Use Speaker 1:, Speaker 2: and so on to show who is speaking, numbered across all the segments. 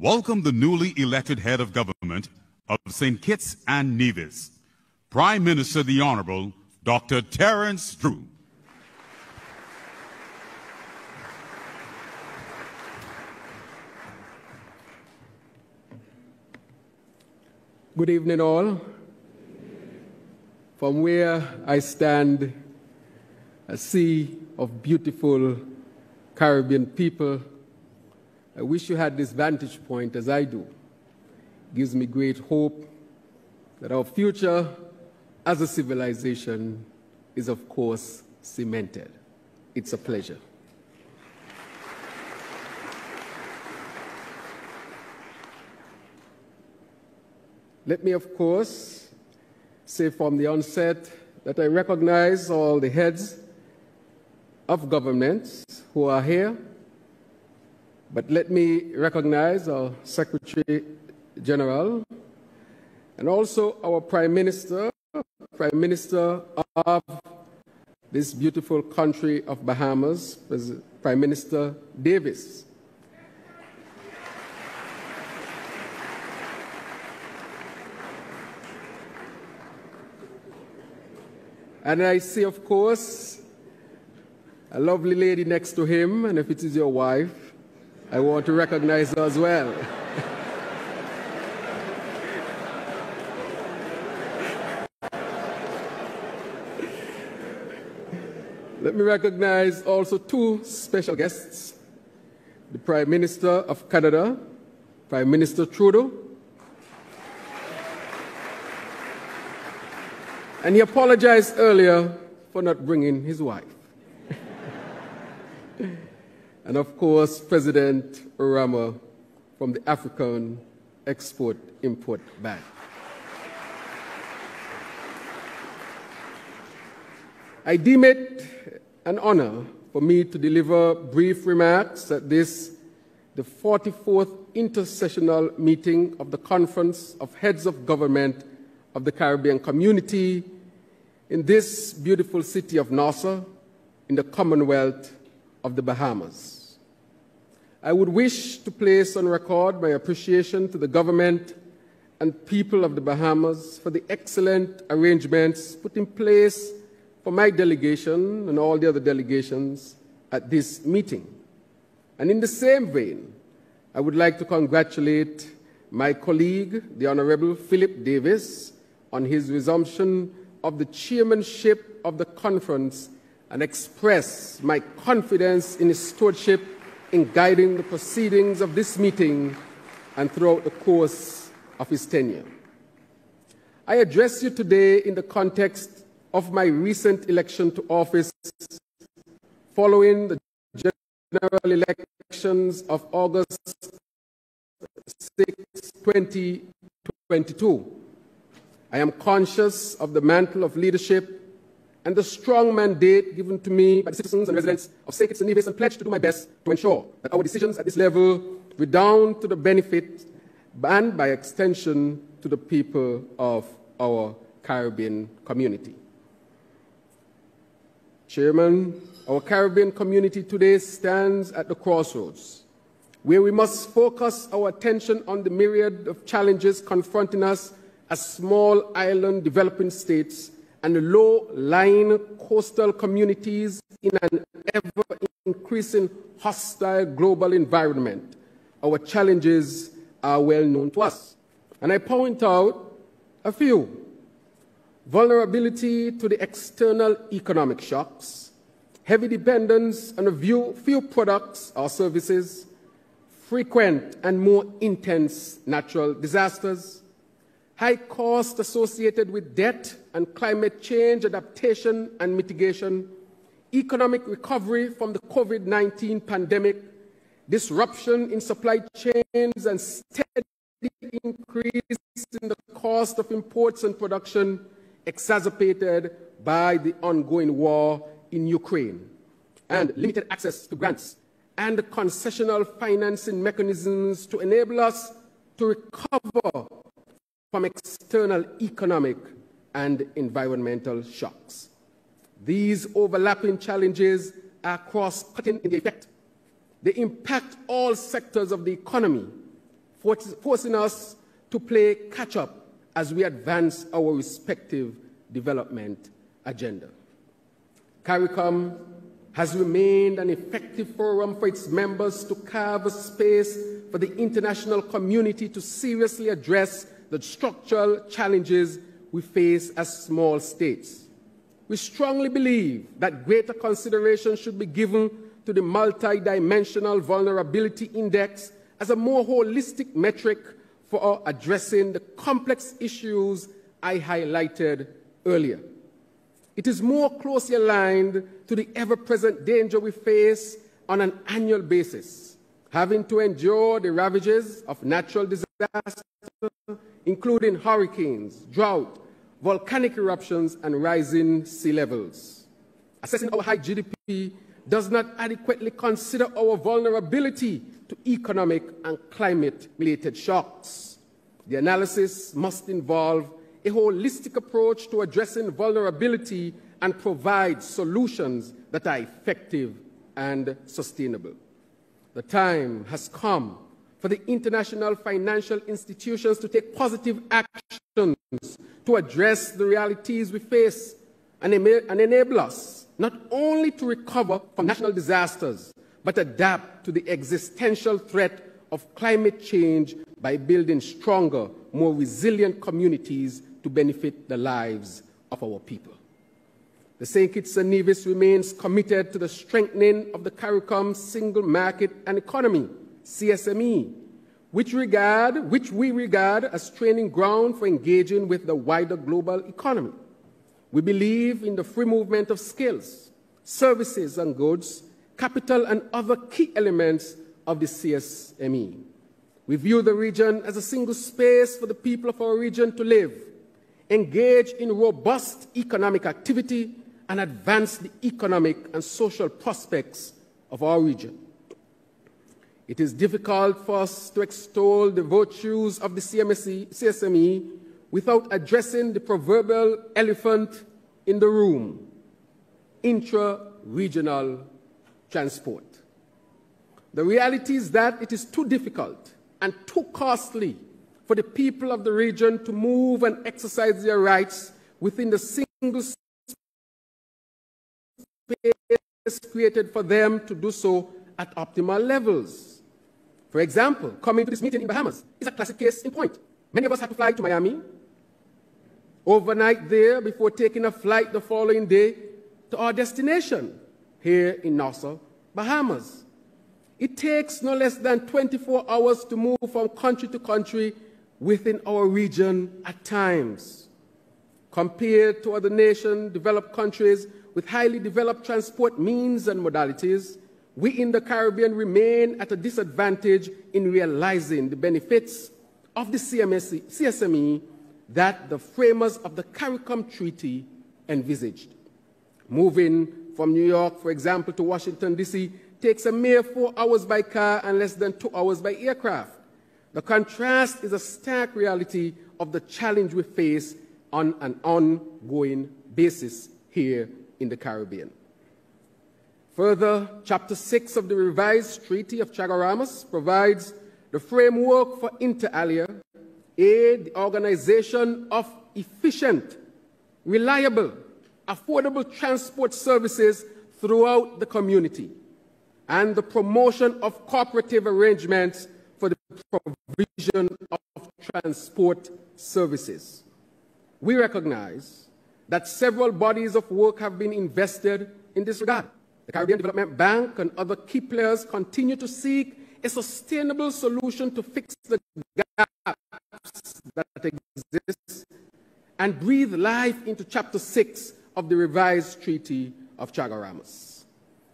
Speaker 1: welcome the newly elected head of government of St. Kitts and Nevis, Prime Minister the Honorable Dr. Terrance Drew.
Speaker 2: Good evening, all. From where I stand, a sea of beautiful Caribbean people, I wish you had this vantage point as I do. It gives me great hope that our future as a civilization is, of course, cemented. It's a pleasure. Let me, of course, say from the onset that I recognize all the heads of governments who are here, but let me recognize our Secretary General and also our Prime Minister, Prime Minister of this beautiful country of Bahamas, Prime Minister Davis. And I see, of course, a lovely lady next to him, and if it is your wife, I want to recognize her as well. Let me recognize also two special guests the Prime Minister of Canada, Prime Minister Trudeau, And he apologized earlier for not bringing his wife. and of course, President Oramah from the African Export Import Bank. I deem it an honor for me to deliver brief remarks at this, the 44th intersessional meeting of the Conference of Heads of Government of the Caribbean community in this beautiful city of Nassau in the Commonwealth of the Bahamas. I would wish to place on record my appreciation to the government and people of the Bahamas for the excellent arrangements put in place for my delegation and all the other delegations at this meeting. And in the same vein, I would like to congratulate my colleague, the Honorable Philip Davis, on his resumption of the chairmanship of the conference and express my confidence in his stewardship in guiding the proceedings of this meeting and throughout the course of his tenure. I address you today in the context of my recent election to office following the general elections of August 6, 2022. I am conscious of the mantle of leadership and the strong mandate given to me by the citizens and residents of St. Kitts and Nevis and pledge to do my best to ensure that our decisions at this level redound to the benefit and by extension to the people of our Caribbean community. Chairman, our Caribbean community today stands at the crossroads where we must focus our attention on the myriad of challenges confronting us as small island developing states and low-lying coastal communities in an ever-increasing hostile global environment. Our challenges are well known to us. And I point out a few. Vulnerability to the external economic shocks, heavy dependence on a few, few products or services, frequent and more intense natural disasters, high costs associated with debt and climate change adaptation and mitigation, economic recovery from the COVID 19 pandemic, disruption in supply chains, and steady increase in the cost of imports and production, exacerbated by the ongoing war in Ukraine, and limited access to grants and concessional financing mechanisms to enable us to recover from external economic and environmental shocks. These overlapping challenges are cross cutting in effect. They impact all sectors of the economy, forcing us to play catch up as we advance our respective development agenda. CARICOM has remained an effective forum for its members to carve a space for the international community to seriously address the structural challenges we face as small states. We strongly believe that greater consideration should be given to the multidimensional vulnerability index as a more holistic metric for addressing the complex issues I highlighted earlier. It is more closely aligned to the ever present danger we face on an annual basis, having to endure the ravages of natural disasters, including hurricanes, drought, volcanic eruptions, and rising sea levels. Assessing our high GDP does not adequately consider our vulnerability to economic and climate related shocks. The analysis must involve a holistic approach to addressing vulnerability and provide solutions that are effective and sustainable. The time has come for the international financial institutions to take positive actions to address the realities we face and, and enable us not only to recover from national disasters, but adapt to the existential threat of climate change by building stronger, more resilient communities to benefit the lives of our people. The St. Kitts and Nevis remains committed to the strengthening of the CARICOM single market and economy, CSME, which, regard, which we regard as training ground for engaging with the wider global economy. We believe in the free movement of skills, services and goods, capital and other key elements of the CSME. We view the region as a single space for the people of our region to live, engage in robust economic activity, and advance the economic and social prospects of our region. It is difficult for us to extol the virtues of the CMSE, CSME without addressing the proverbial elephant in the room intra-regional transport. The reality is that it is too difficult and too costly for the people of the region to move and exercise their rights within the single space created for them to do so at optimal levels. For example, coming to this meeting in Bahamas is a classic case in point. Many of us had to fly to Miami, overnight there before taking a flight the following day to our destination here in Nassau, Bahamas. It takes no less than 24 hours to move from country to country within our region at times. Compared to other nations, developed countries with highly developed transport means and modalities, we in the Caribbean remain at a disadvantage in realizing the benefits of the CSME that the framers of the CARICOM Treaty envisaged. Moving from New York, for example, to Washington, D.C., takes a mere four hours by car and less than two hours by aircraft. The contrast is a stark reality of the challenge we face on an ongoing basis here in the Caribbean. Further, Chapter 6 of the revised Treaty of Chaguaramas provides the framework for inter alia, aid the organization of efficient, reliable, affordable transport services throughout the community, and the promotion of cooperative arrangements for the provision of transport services. We recognize that several bodies of work have been invested in this regard. The Caribbean Development Bank and other key players continue to seek a sustainable solution to fix the gaps that exist and breathe life into Chapter 6 of the revised Treaty of Chaguaramas.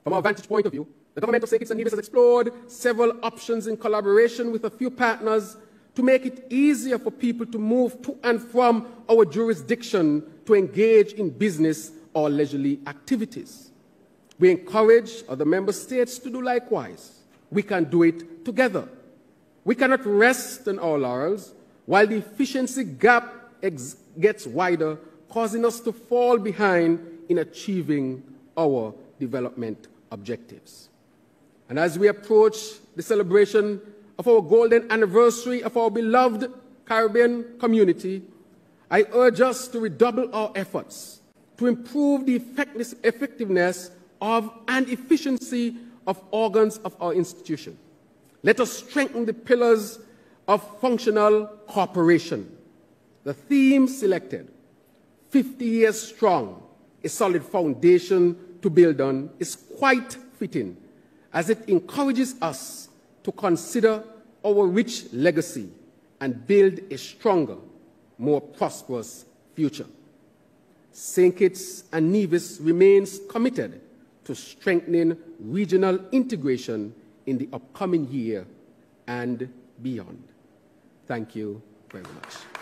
Speaker 2: From our vantage point of view, the government of St. Kitts and Nevis has explored several options in collaboration with a few partners to make it easier for people to move to and from our jurisdiction to engage in business or leisurely activities. We encourage other member states to do likewise. We can do it together. We cannot rest on our laurels while the efficiency gap gets wider, causing us to fall behind in achieving our development objectives. And as we approach the celebration of our golden anniversary of our beloved Caribbean community, I urge us to redouble our efforts to improve the effectiveness of and efficiency of organs of our institution. Let us strengthen the pillars of functional cooperation. The theme selected, 50 years strong, a solid foundation to build on, is quite fitting as it encourages us to consider our rich legacy and build a stronger, more prosperous future. St. Kitts and Nevis remains committed to strengthening regional integration in the upcoming year and beyond. Thank you very much.